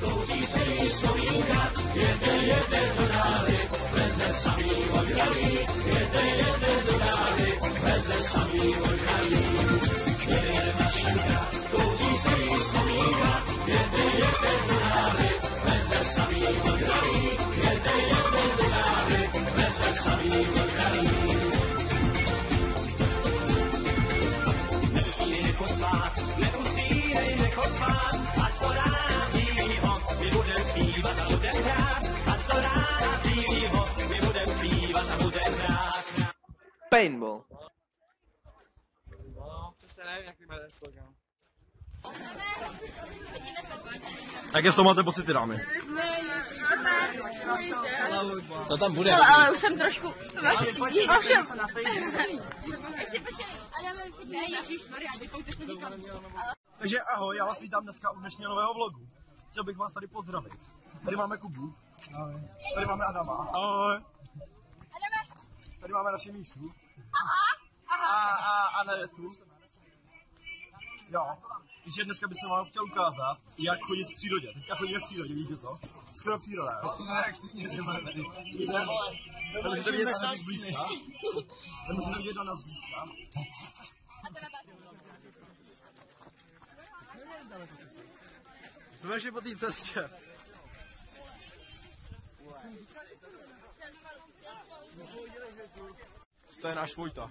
kouří se jí skomínka, jede, jede do dály, veze samý ožralý, jede, jede do dály, veze samý ožralý. Jede mašinka, kouří se jí skomínka, jede, jede do dály, veze samý ožralý, jede, jede do dály, veze samý ožralý. Paintball. Přesně nevím, jak slogan. Jaké z toho máte pocity, dámy? To tam bude. Ale, ale už jsem trošku. Ovšem. Takže ahoj, já vás vítám dneska u dnešního nového vlogu. Chtěl bych vás tady pozdravit. Tady máme Kubu. Ahoj. Tady máme Adama. Ahoj. Tady máme naši Míšu. A, a, a Neretu. Jo. Takže dneska bych se vám chtěl ukázat, jak chodit v přírodě. Teďka chodíme v přírodě, vidíte to? Skoro příroda, jo? Vidíte? Nemůžete vidět na nás blízka. Nemůžete vidět na nás blízka. Jsme ještě po té cestě. To je náš Vojta.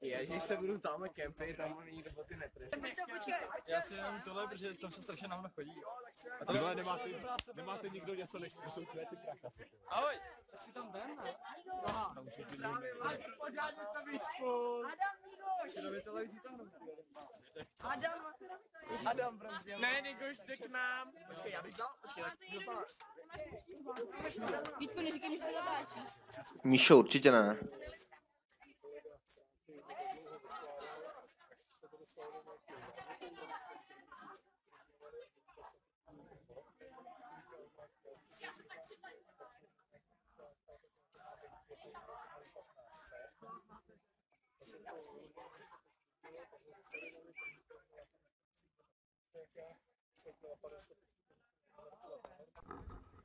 Ježíš se budu tam kempy, tam oni do boty netrefí. Já si jenom tohle, protože tam se strašně na mne chodí. A tohle nemáte, nemáte nikdo něco než to jsou ty prakasy. Ahoj, tak si tam ven, ne? Aha. Adam, Adam prostě. Ne, Nigoš, jde k nám. Počkej, já bych vzal, počkej, tak Vítko, neříkej mi, že to natáčíš. Míšo, určitě ne. Thank you.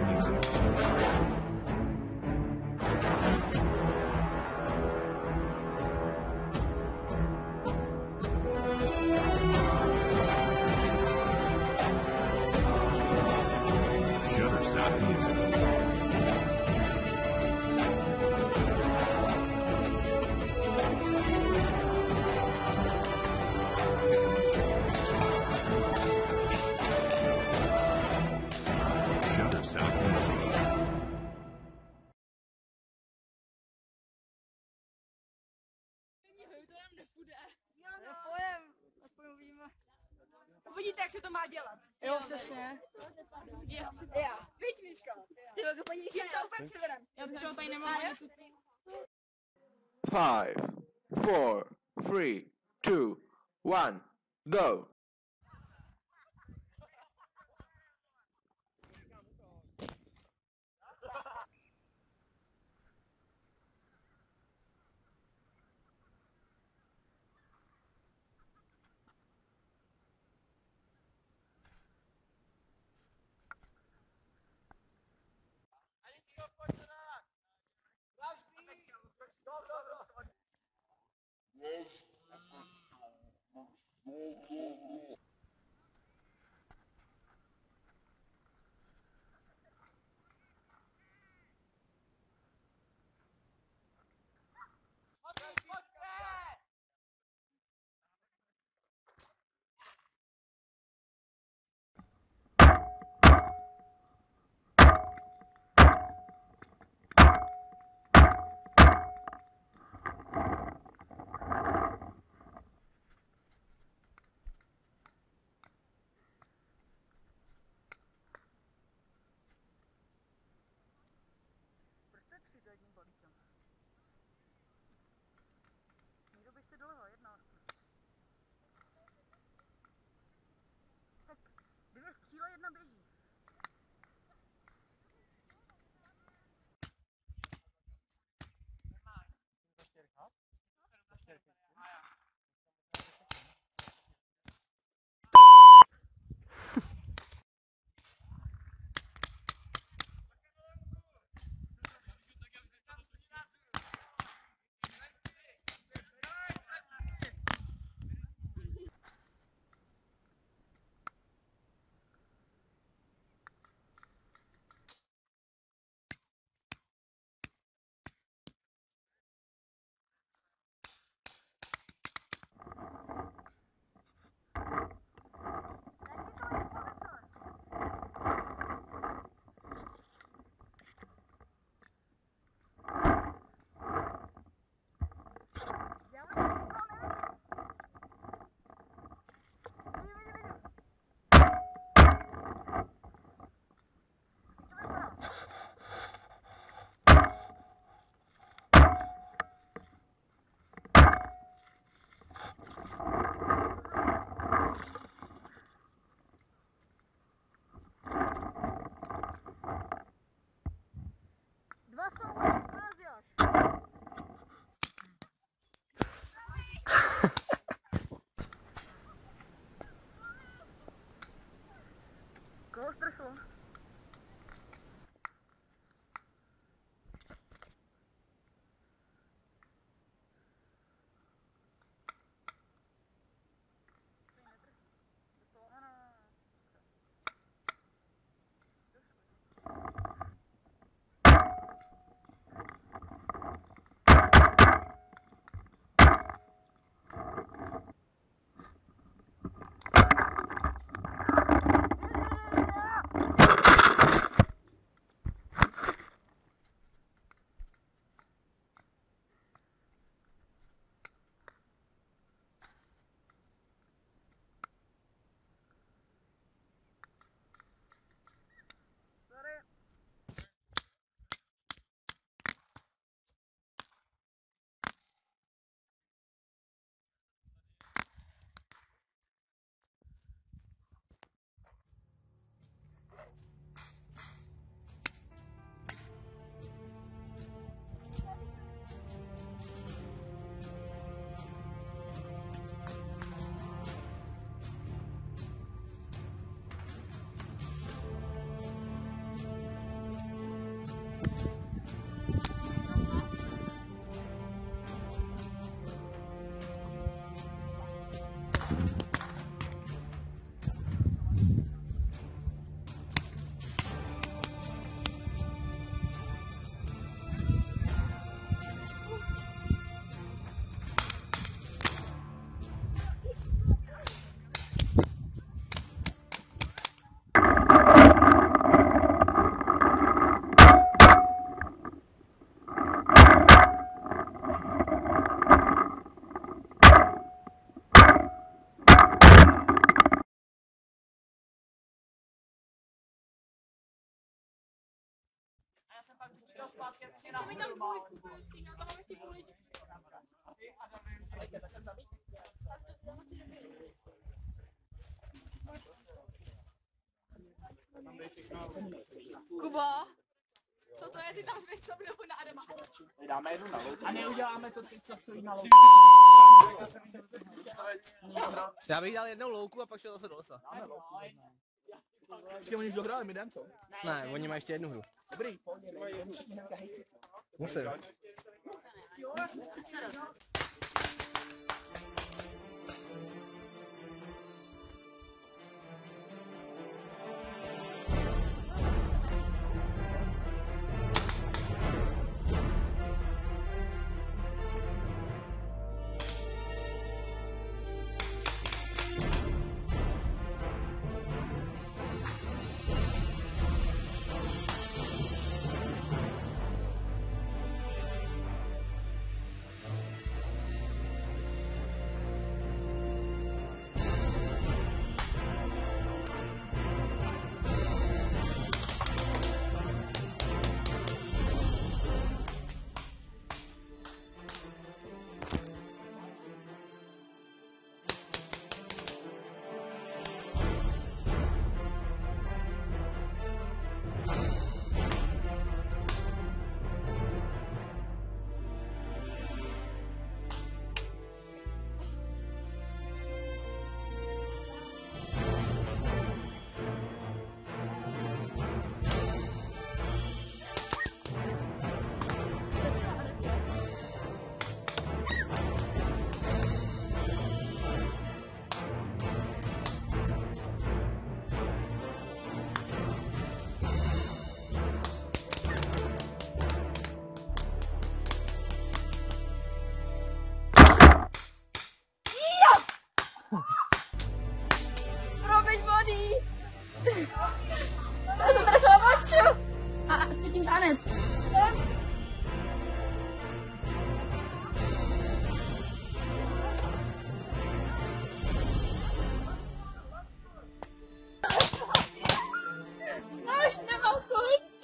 music. Uvidíte, jak se to má dělat. Jo, přesně. Já. Víď, Míška. Ty velké paní se to úplně přivedem. Já třeba tady nemám ani tu Five, four, three, two, one, go. Wolves. Mi tam dvojku, prosím, já tam mám ještě kuličky. Kuba, co to je? Ty tam jsi co nebo na Adama? A neuděláme to teď, co stojí na louku. Já bych dal jednou louku a pak šel zase do lesa. Počkej, oni už dohráli, my jdem co? Ne, oni mají ještě jednu hru. Obrigado. Vamos sei.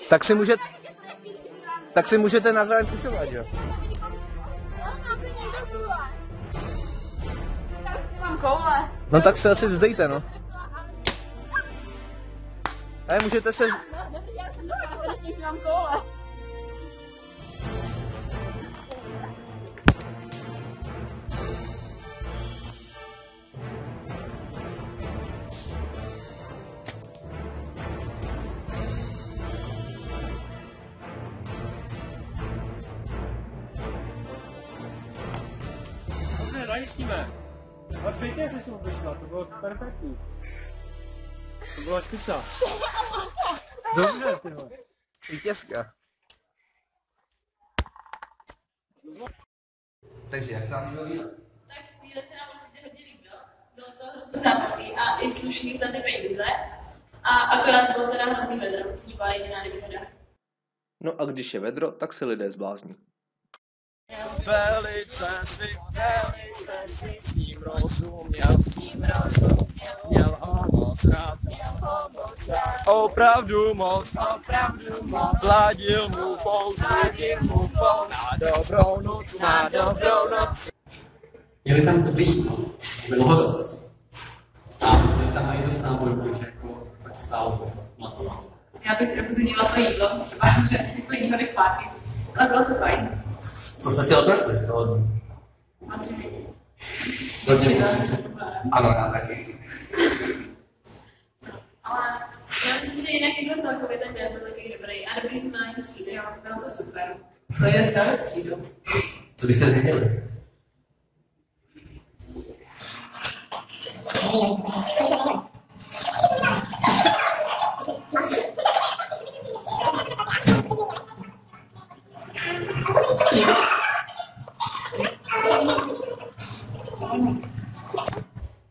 Tak si můžete, tak si můžete navzájem pučovat, jo? No tak se asi vzdejte, no. A můžete se... Já jsem dokávala, konečně, že mám koule. Ale pěkně jsi si to bylo perfektní. Byla špica. Dobře, ty vole. Vítězka. Takže jak se vám líbil výlet? Tak výlet se nám určitě hodně líbil. Bylo to hrozně zábavný a i slušný za ty peníze. A akorát bylo teda hrozný vedro, což byla jediná nevýhoda. No a když je vedro, tak se lidé zblázní. Velice si, velice si s ním rozuměl, s ním rozuměl, měl ho moc rád, opravdu moc, opravdu moc, hladil mu fous, hladil mu fous, na dobrou noc, na dobrou noc. Měli tam dobrý, bylo ho dost. A měli tam i dost nábojů, takže jako fakt stálo to na to. Já bych trochu změnila to jídlo, třeba, že něco jiného než párky. Ale bylo to fajn. Co jste si odnesli z toho dne? Hodně. Hodně Ano, já taky. Ale já myslím, že jinak jako celkově ten den byl takový dobrý. A dobrý jsme na třídy, jo, bylo to super. Co je stále střídu? Co byste zjistili?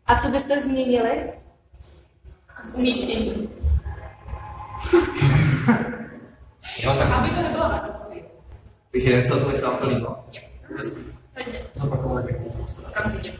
A co byste změnili? Zmíštění. Jo, tak Aby to nebylo na konci. takže celkově se vám to líbilo. Jo. Hodně. Zopakovat bych to. Okamžitě.